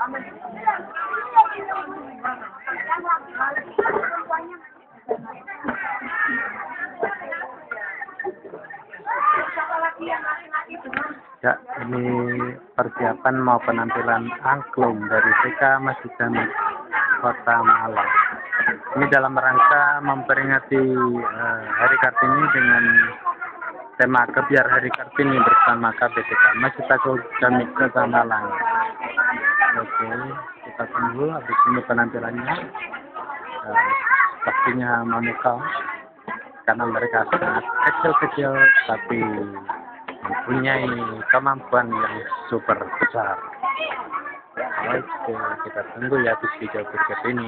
Ya, ini persiapan mau penampilan angklung dari TK Masjid Jami Kota Malang. Ini dalam rangka memperingati uh, Hari Kartini dengan tema Kebiar Hari Kartini bersama KBTK Masjid Jami Kota Malang. Oke, kita tunggu habis ini penampilannya. Uh, pastinya memukau karena mereka sangat kecil-kecil tapi mempunyai kemampuan yang super besar. Oke, kita tunggu ya di video berikut ini.